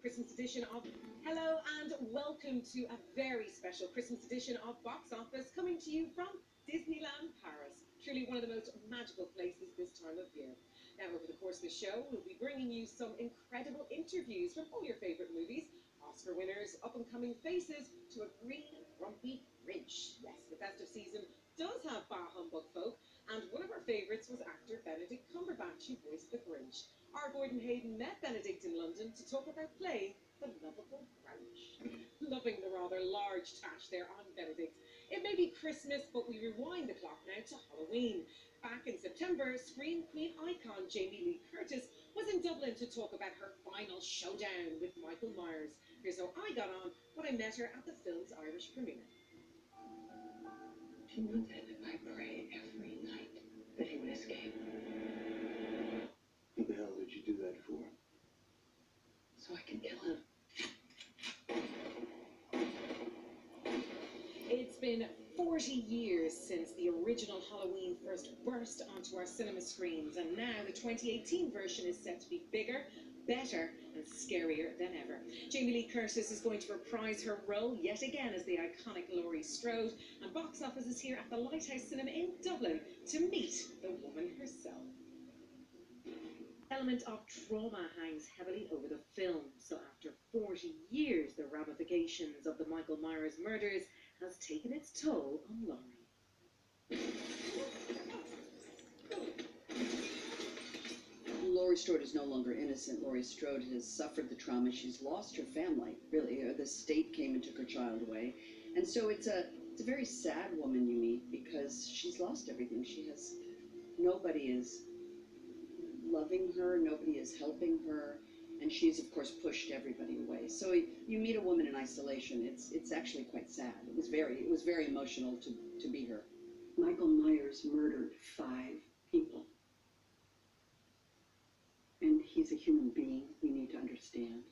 Christmas edition of Hello and welcome to a very special Christmas edition of Box Office coming to you from Disneyland Paris. Truly one of the most magical places this time of year. Now, over the course of the show, we'll be bringing you some incredible interviews from all your favourite movies, Oscar winners, up and coming faces, to a green, grumpy Grinch. Yes, the festive season does have bah humbug folk, and one of our favourites was actor Benedict Cumberbatch, who voiced the Our Gordon Hayden met Benedict in London to talk about playing the lovable Grouch. Loving the rather large tash there on Benedict. It may be Christmas, but we rewind the clock now to Halloween. Back in September, Scream Queen icon Jamie Lee Curtis was in Dublin to talk about her final showdown with Michael Myers. Here's how I got on when I met her at the film's Irish premiere. That if I pray every night that he would escape. So I can kill him. It's been 40 years since the original Halloween first burst onto our cinema screens, and now the 2018 version is set to be bigger, better, and scarier than ever. Jamie Lee Curtis is going to reprise her role yet again as the iconic Laurie Strode, and box office is here at the Lighthouse Cinema in Dublin to meet the woman herself. Element of trauma hangs heavily over the film, so after 40 years, the ramifications of the Michael Myers murders has taken its toll on Laurie. Laurie Strode is no longer innocent. Laurie Strode has suffered the trauma. She's lost her family, really. Uh, The state came and took her child away. And so it's a it's a very sad woman you meet because she's lost everything. She has nobody is loving her, nobody is helping her, and she's of course pushed everybody away. So you meet a woman in isolation. It's it's actually quite sad. It was very it was very emotional to to be her. Michael Myers murdered five people. And he's a human being, we need to understand.